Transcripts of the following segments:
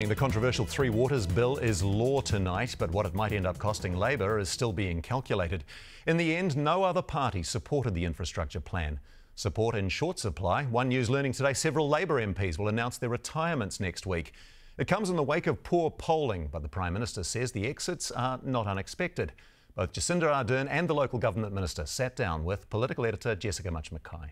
The controversial Three Waters bill is law tonight, but what it might end up costing Labour is still being calculated. In the end, no other party supported the infrastructure plan. Support in short supply. One News learning today several Labour MPs will announce their retirements next week. It comes in the wake of poor polling, but the Prime Minister says the exits are not unexpected. Both Jacinda Ardern and the local government minister sat down with political editor Jessica Mutch McKay.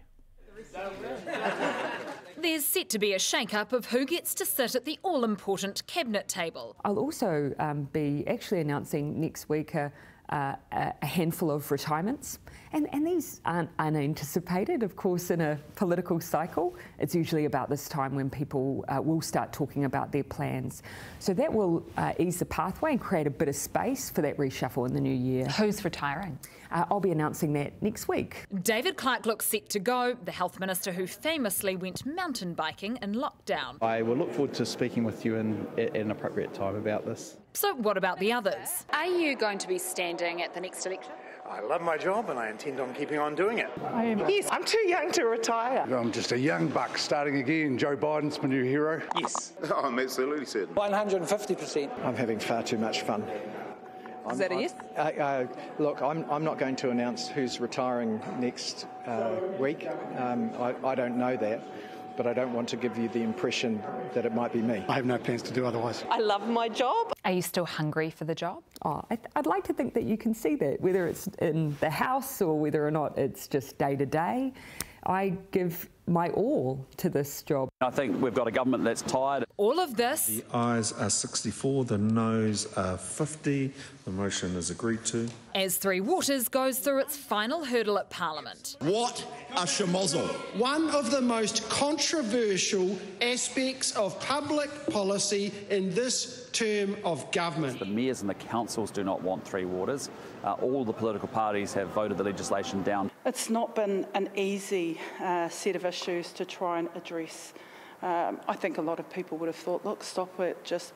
There's set to be a shake-up of who gets to sit at the all-important cabinet table. I'll also um, be actually announcing next week a, uh, a handful of retirements. And, and, these aren't unanticipated, of course, in a political cycle. It's usually about this time when people uh, will start talking about their plans. So that will uh, ease the pathway and create a bit of space for that reshuffle in the new year. Who's retiring? Uh, I'll be announcing that next week. David Clark looks set to go, the health minister who famously went mountain biking in lockdown. I will look forward to speaking with you in, at an appropriate time about this. So, what about the others? Are you going to be standing at the next election? I love my job and I intend on keeping on doing it. I am, yes, I'm too young to retire. I'm just a young buck starting again. Joe Biden's my new hero. Yes. Oh, I'm absolutely certain. 150%. I'm having far too much fun. Is I'm, that a yes? Uh, uh, look, I'm, I'm not going to announce who's retiring next uh, week. Um, I, I don't know that but I don't want to give you the impression that it might be me. I have no plans to do otherwise. I love my job. Are you still hungry for the job? Oh, I would like to think that you can see that, whether it's in the house or whether or not it's just day to day. I give my all to this job. I think we've got a government that's tired. All of this. The ayes are 64, the noes are 50. The motion is agreed to. As Three Waters goes through its final hurdle at Parliament. What a schmozzle. One of the most controversial aspects of public policy in this term of government. The mayors and the councils do not want Three Waters. Uh, all the political parties have voted the legislation down. It's not been an easy uh, set of issues to try and address. Um, I think a lot of people would have thought, look, stop it, just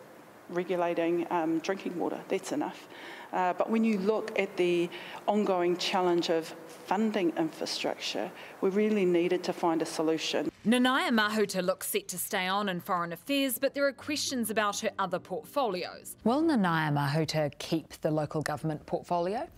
regulating um, drinking water, that's enough. Uh, but when you look at the ongoing challenge of funding infrastructure, we really needed to find a solution. Nanaia Mahuta looks set to stay on in foreign affairs, but there are questions about her other portfolios. Will Nanaia Mahuta keep the local government portfolio?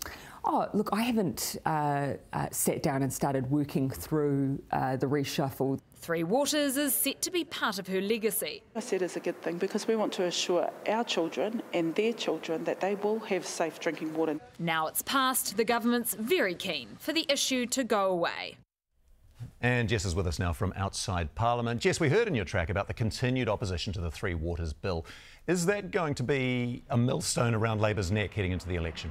Oh, look, I haven't uh, uh, sat down and started working through uh, the reshuffle. Three Waters is set to be part of her legacy. I said it's a good thing because we want to assure our children and their children that they will have safe drinking water. Now it's passed, the government's very keen for the issue to go away. And Jess is with us now from outside Parliament. Jess, we heard in your track about the continued opposition to the Three Waters bill. Is that going to be a millstone around Labour's neck heading into the election?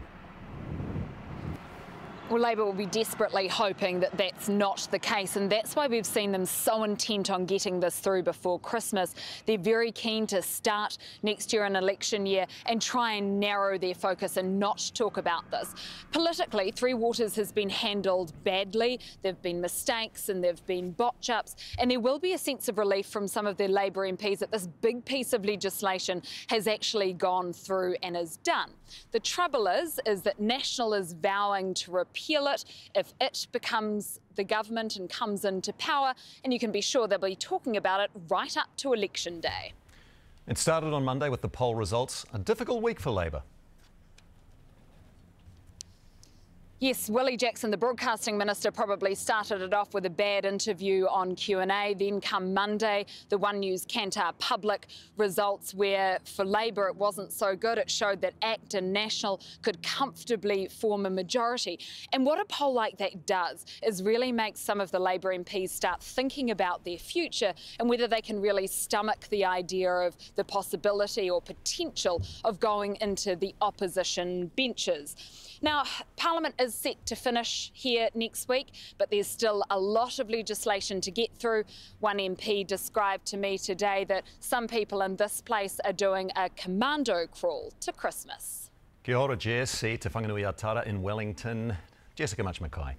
Well, Labour will be desperately hoping that that's not the case, and that's why we've seen them so intent on getting this through before Christmas. They're very keen to start next year, an election year, and try and narrow their focus and not talk about this. Politically, Three Waters has been handled badly. There have been mistakes and there have been botch ups, and there will be a sense of relief from some of their Labour MPs that this big piece of legislation has actually gone through and is done. The trouble is, is that National is vowing to repeal repeal it if it becomes the government and comes into power. And you can be sure they'll be talking about it right up to election day. It started on Monday with the poll results. A difficult week for Labour. Yes, Willie Jackson, the broadcasting minister, probably started it off with a bad interview on Q&A. Then come Monday, the One News Kantar public results where for Labour it wasn't so good. It showed that ACT and National could comfortably form a majority. And what a poll like that does is really make some of the Labour MPs start thinking about their future and whether they can really stomach the idea of the possibility or potential of going into the opposition benches. Now, Parliament is set to finish here next week, but there's still a lot of legislation to get through. One MP described to me today that some people in this place are doing a commando crawl to Christmas. Kia ora, Jess. Te Whanganui-a-Tara in Wellington. Jessica Mutch McKay.